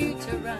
to run.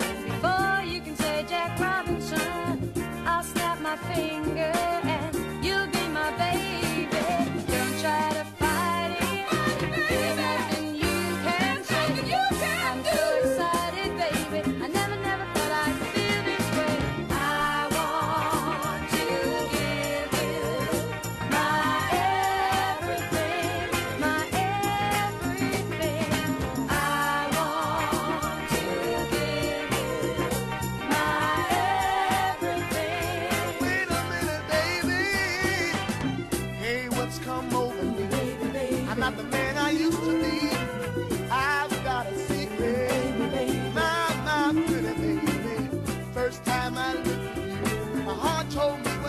I'm not the man I used to be. I've got a secret. My, my pretty baby. First time I looked at you, my heart told me.